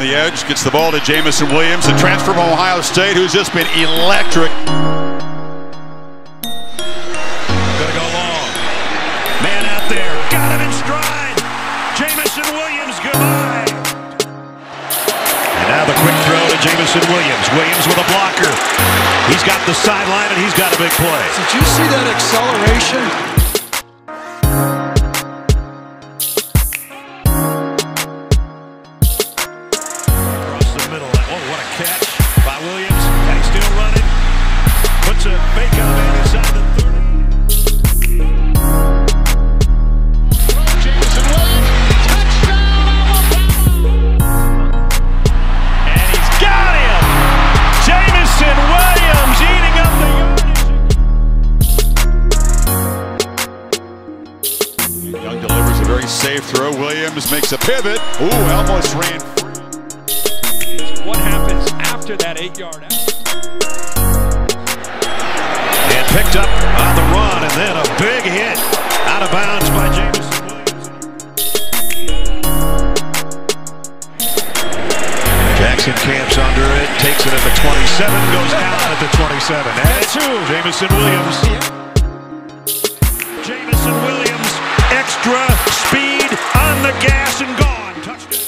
the edge, gets the ball to Jameson Williams, a transfer from Ohio State who's just been electric. Gonna go long. Man out there. Got him in stride. Jameson Williams, goodbye. And now the quick throw to Jameson Williams. Williams with a blocker. He's got the sideline and he's got a big play. Did you see that acceleration? Safe throw. Williams makes a pivot. Ooh, almost ran. What happens after that eight-yard out? And picked up on the run, and then a big hit out of bounds by Jameson Williams. Jackson camps under it, takes it at the 27, goes down at the 27. And two, Jameson Williams. The gas and gone. Touchdown.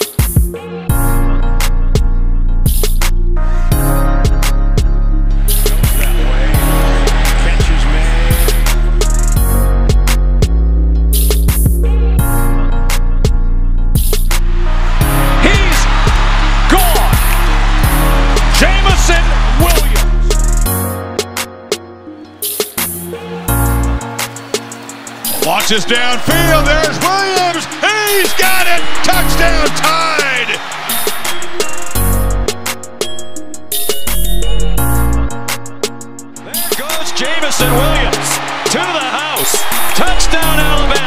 Launches downfield. There's Williams. Jameson Williams to the house. Touchdown Alabama.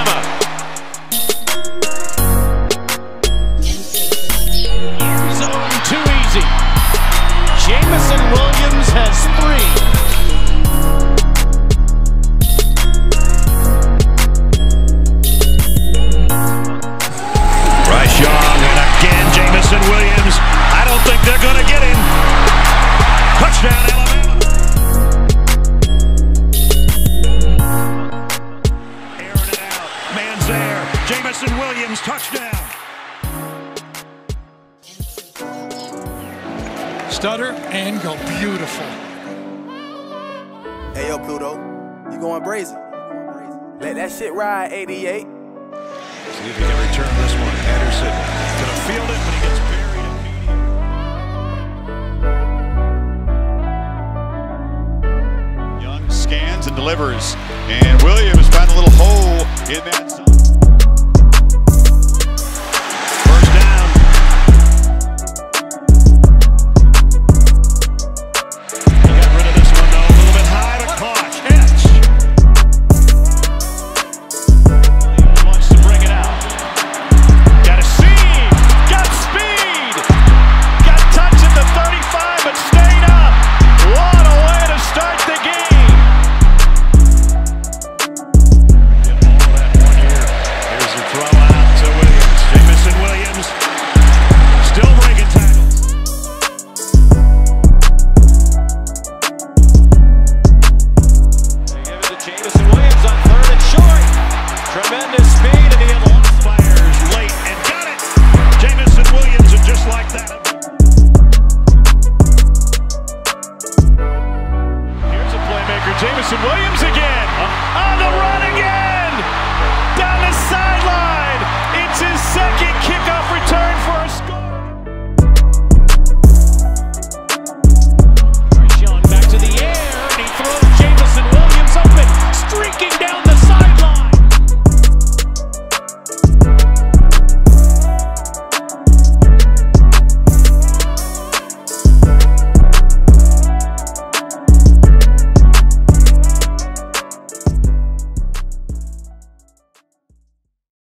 Williams, touchdown. Stutter and go. Beautiful. Hey yo, Pluto, you going brazen? Let that shit ride, 88. See if he can return this one. Anderson going to field it, but he gets buried immediately. Young scans and delivers. And Williams found a little hole in that. Jameson Williams again. On the run.